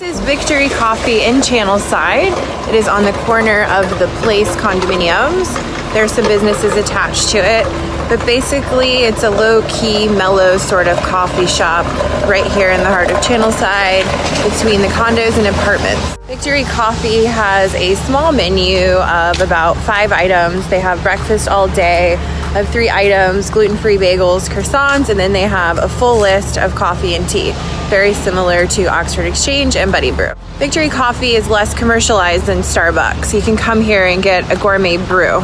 This is Victory Coffee in Channelside. It is on the corner of the Place condominiums. There's some businesses attached to it, but basically it's a low-key, mellow sort of coffee shop right here in the heart of Channelside between the condos and apartments. Victory Coffee has a small menu of about five items. They have breakfast all day, of three items gluten free bagels, croissants, and then they have a full list of coffee and tea, very similar to Oxford Exchange and Buddy Brew. Victory Coffee is less commercialized than Starbucks. You can come here and get a gourmet brew.